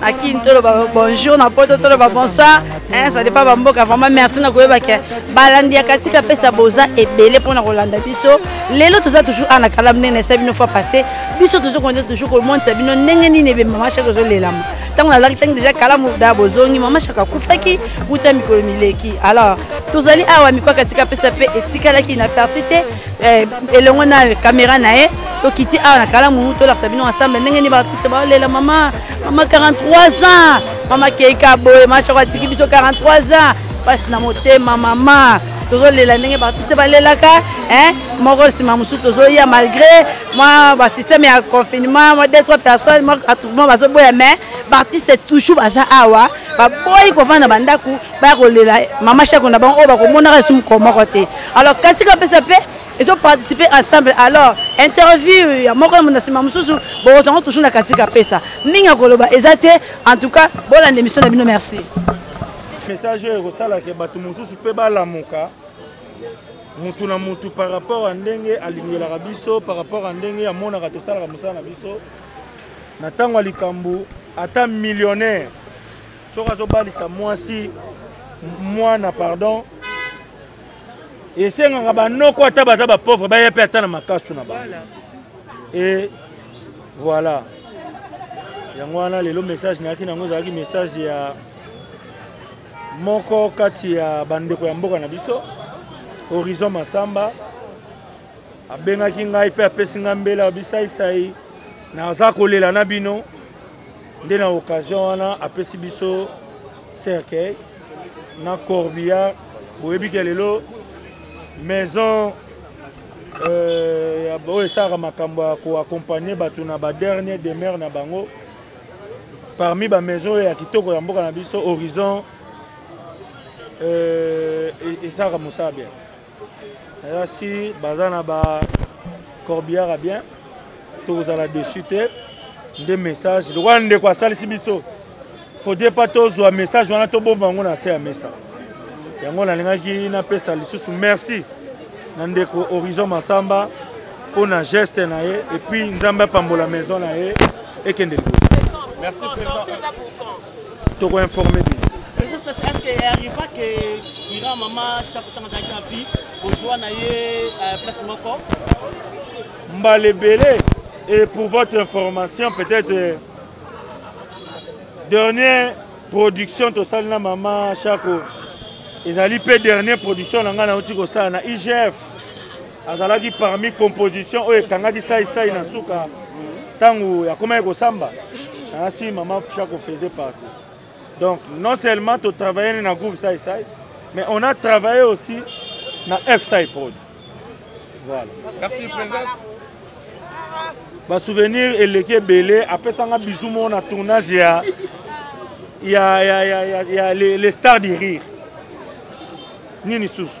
na kin toloba bonjour na poto toloba bonsoir ça dépend bamboka vraiment merci na koyeba ke balandi ya katika apesa boza ebele mpona kolanda biso lelo toza toujours ana kala mnene esa bino fois passé biso tozo konde toujours komonisa bino ndenge nini ebemba mashaka ezolelama ntango nalaki ntango deja kala moda bozongi mama shaka akufaki uta mikolo mileki alors tozali awa mikwa katika apesa mpe etikalaki na persi te Eh, elongo na kamera na ye tokiti awa na kalamu tolakisa bino ensemble ndenge nini baartiste baolela mama mama 43 ans mama keika boye mashako atiki biso 43 ans mpasi na motema mama tozolela ndenge baartiste balelaka moko nsima mosusu tozoya malgré mwa basystème ya confinement mwa deux trois personnes mwa attroupement bazoboya mais baartiste toujours baza awa baboyi kovanda bandako baya kolela mama shako na bango oyo bakomonaka esu mokolo moko te alors katika pesa mpe ezo participer ensemble alors interview ya moko na nsima mosusu bokozango toujours na katika pesa mingi ya koloba eza te en tout cas bolanda émission na bino merci message oyo ekosalaka bato mosusu mpe balamuka motu na motu par rapport ya ndenge alingelaka biso par rapport ya ndenge amonaka tosalaka mosala na biso na ntango ya likambo ata millionnaire soki azobalisa mwasi mwana pardon esengaka banoko ata baza bapauvre baya mpe ata na makasu na bango e voilà yango wana lelo message nayaki nango ezalaki message ya moko kati ya bandeko ya mboka na biso horizon masamba abengaki ngai mpe apesi ngai mbela bisaisai naza kolela na bino nde na occasion wana apesi biso cercueil na corbillard boyebi ke lelo maison euh, oyo esalaka makambo ya koaccompagne bato na badernier demeure na bango parmi bamaison oyo ya kitoko ya mboka na biso horizon euh, e, esalaka mosala bien ayasi baza na ba corbillard ya bien tokozala dessus te nde message lokola ndeko asalisi biso fodie mpa tozwa message wana tobomba yango na se ya mesa yango nalingaki napesa lisusu merci na ndeko horizon masamba mpo na geste na ye epuis nzambe apambola maison na ye ekende liboso toko informer bino arriva ke ira mama chaque temps azalaki na vie bojua na ye euh, place moko mbala ebele et pour votre information peut-être euh, dernière production tosali na mama chako ezali mpe dernière production na ngai nauti kosala na igf azalaki parmi composition oyo ekangaki saisai na suka ntango yakomaki kosamba asi mama chako faisait partie donc non seulement totravaillene na groupe saisai mais on a travaillé aussi na fsai prod voilà merci présence basouvenir eleki ebele apesanga bizu moko na tournage ya ya, ya, ya, ya, ya les, les stars du rire nini susu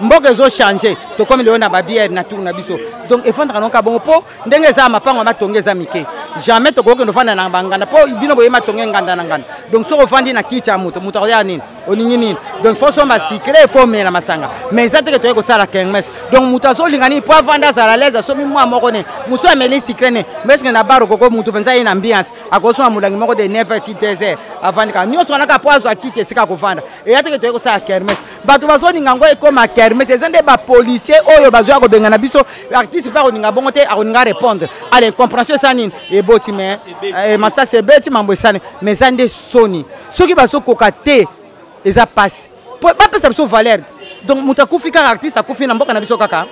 mboka ezo change tokomi lelo na babiere na tour na biso donc efandaka noka bongo mpo ndenge eza mapango ya matonge eza mike jamais tokoki kende ofanda na banganda mpo bino boye matonge nganda na nganda donc soki ofandi na kiti ya moto moto akoya nini olingi nini donc fo somba sikre fo omela masanga mais eza teke toyei kosala kengmes donc moto azolinga nini mpo avanda azala lese asomi mwa moko ne mosu ameli sikre ne meske na baro koko moto mpenza ye na ambiance akosoma molangi moko de 9 ti 2 heures avandi kaka nyonso wana kaka mpo azwa kiti esika akofanda eya teke toyei kosala kermes bato bazolinga yango ekoma kermes eza nde bapolicier oyo bazoya kobengana biso artiste mpe akolinga bongo te akolinga arépondre ale incompréhension eza nini eboti me eh, masasi ebeti mambo esani me eza nde soni soki bazokoka te eza mpasi mpo bapesa biso valeur donc moto akufi kaka artiste akufi na mboka na biso kaka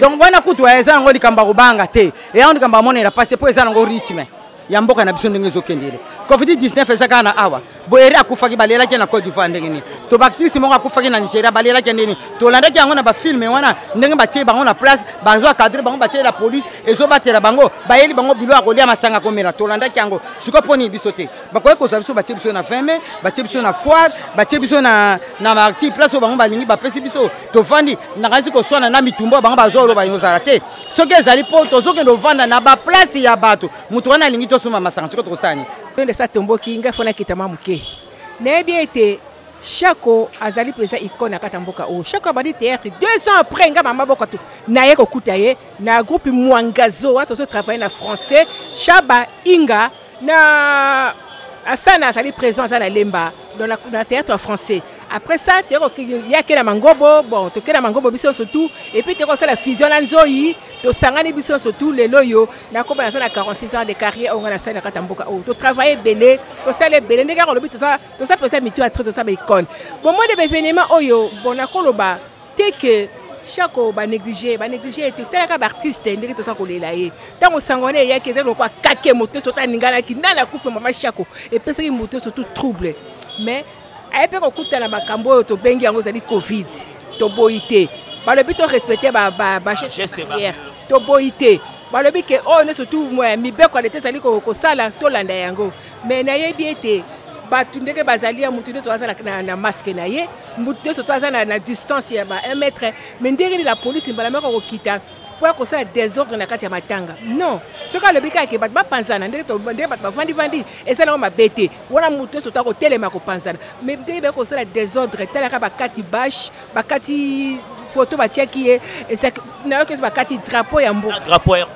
donc wana kutu eza yango likambo akobanga te eyango likambo amonela mpasi mpo eza nango rythme ya mboka na biso ndenge ezokendele covid 19 eza kaka na awa boyeri akufaki balelaki na cote d'ivoire ndenge nini to baactrice moko akufaki na nigeria balelaki ndenge nini tolandaki yango na bafilme wana ndenge batie bango na place bazwa cadre bango batie la police ezobatela bango bayeli bango bilo ya kolia masanga komela tolandaki yango sikoyo mpo nini biso te bakoki kozwa biso batie biso na 20 mai batie biso na foire batie biso na na marti place oyo bango balingi bapesi biso tovandi nakanisi koswana na mitumba bango bazoloba yozala te soki ezali mpo tozokende ovanda na baplace ya bato moto wana alingi tosomba masanga soki tokosala nini ndenge esi atomboki ngai fo nakita mwa moke nayebi ete shako azali mpenza ikone na kati ya mboka oyo shako abandi théâtre deux ans après ngai mama boko tu naye kokuta ye na groupe mwangazo wana tozotravaille na français shaba inga na asana azali présent aza na lemba dans la, na théâtre en français après ça toya ke na mangobo bon toke na mangobo biso nyonso tout et puis toyei kosala fusion na nzoi tosangani biso nyonso tout lelo oyo nakoba naza na 46 ans de carrière oyo ngai nasali na kati ya mboka oyo totravaille ebele tosala ebele ndenge kaka olobi toza mpenza mitu ya tre toza baicone bomoni baevenement oyo bon nakoloba te que shako ba néglige ba néglige ete talaka baartiste ndenge toza kolela ye ntango sango wana eyaki ezali lokwa kake moto nyonso ta aninganaki nani akufa mama shako epesaki moto nyonso tout trouble mais aye mpe kokutana makambo oyo tobengi yango ezali covid toboyi te balobi to respecte bageste barrière toboyi te balobi ke oyo oh, nyonso tu mibeko ya leta ezali kosala tolanda yango me nayebi ete bato ndenge bazali ya moto nyonso aza na, na maske na ye moto nyonso to aza na, na distance ya ba 1 mètre me ndenge nini la polisi mbala moko kokita mpo ya kosala desordre na kati ya matanga non soki alobi kaka ke bato bapanzana ndenge bato bavandivandi eza nango mabe te wana moto nyonso ta kotelema kopanzana me ndenge baya kosala desordre talaka bakati bashe bakati foto batiaki ye nayoki bakati drapeau ya mboka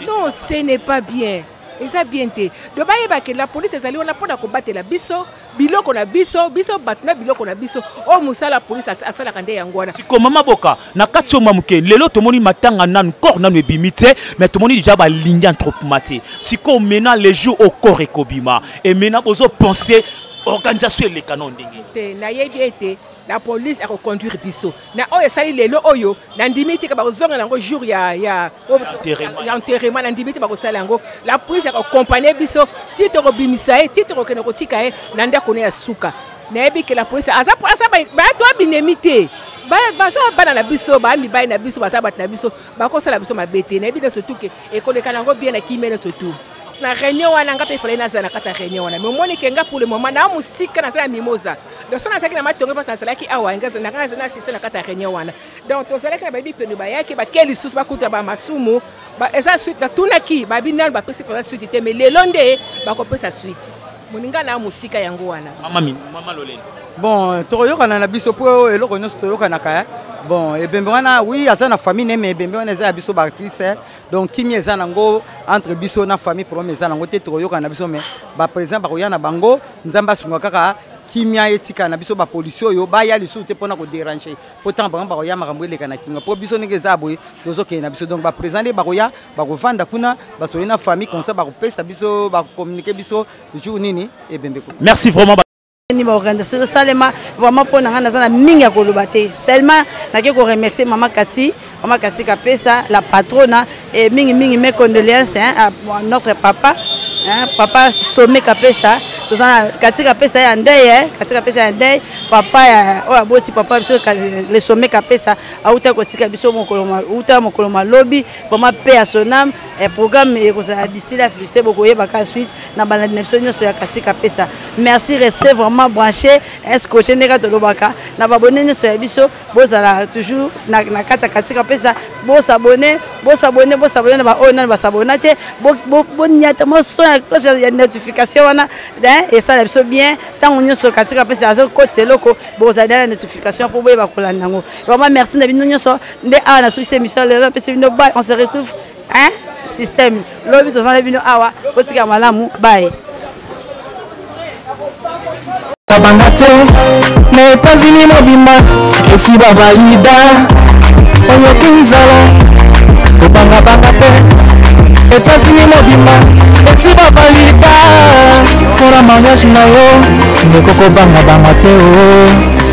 non ce n'est pas bien eza bien te do bayeba ke la polise ezali wana mpo na kobatela biso biloko na biso biso bato na biloko na biso oyo mosala polise asalaka nde yango wana siko mama boka na kati yomba moke lelo tomoni matanga nanu corps nanu ebimi te mais tomoni deja balingi anthropema te siko mena le jour au corps ekobima emena bozopense organisation elekana ndenge te nayebi ete la police ako conduire biso na oyo esali lelo oyo na ndimi tika bakozonga nango jour ya ya ya enterrement na ndimi te bakosala yango la police ako accompagner biso ti tokobimisa ye ti tokokende kotika ye na ndako ne ya suka nayebi ke la police aza aza bato abinemi te baza bana na biso baa mibali na biso baza bato na biso bakosala biso mabe te nayebi nyonso tuke ekoleka nango bien na kimia nyonso tu na réunion wana nga mpe efalai nazala na kati ya réunion wana momoni ke nga pour le moment naa mosika naza na mimoza donc so nazalaki na matonge mpasi nazalaki awa nanga naza na asiste na kati ya réunion wana donc tozalaki na bayebi pene bayaki bake lisusu bakuta bamasumu eza suite natunaki babi nano bapesi mpenza suite te mais lelo nde bakopesa suite moninga naa mosika yango wana bon tokoyokana na biso mpo eloko nyonso toyokanaka eh. bon ebembe wana wi aza na famille ne mais ebembe wana eza ya biso baartiste eh. donc kimia eza nango entre biso na famille problème eza nango te tokoyokana na biso mais baprésident bakoya na bango nzambe asunga kaka kimia etikala na biso bapolisi oyo baya lisusu te mpona koderange mpo ntango bango bakoya makambo eleka na kinga mpo biso ndenge eza boye tozokende na biso donc baprésident nde bakoya bakovanda kuna basoli na famille comme ça bakopesa biso bakokommunike biso jour nini ebembe kuna merci vraiment ni baorganisation ezosalema vraiment mpo na ngai naza na mingi ya koloba te seulement nake koremercie mama kasi mama kasi kapesa la patrona e mingi mingi mes condoléances hein, à notre papa hein, papa some kapesa toza na kati kapesa ya ndei eh, kati kapesa ya ndei papa ya oyo aboti papa biso le some kapesa auta kotika biso mokolo uta mokolo malobi vraiment pe ya sonam eh, programme ekozala d'ici la fixe bokoyeba ka suite na balandi na biso nyonso ya katika pesa merci reste vraiment branché escoche nde kaka tolobaka na babone nyonso ya biso bozala toujours na kati ya katika pesa bosabone bosabone bosabone na baoyo nani basabona te boniata mwa son ya cloche ya notification wana esala biso bien ntango nyonso katika pesa aza kokotisa eloko bozali na notification mpo boyeba kolanda yango vraiment merci na bino nyonso nde awa na sukisi émission lelo apesi bino bai on se retrouve hein système lobi tozana bino awa botika malamu baye babanga te na etats-unis mobimba esi bavalida oyoki nzala kobangabanga te etats-unis mobimba esi bavalida mpona mariage na yo ndeko kobangabanga te o oh.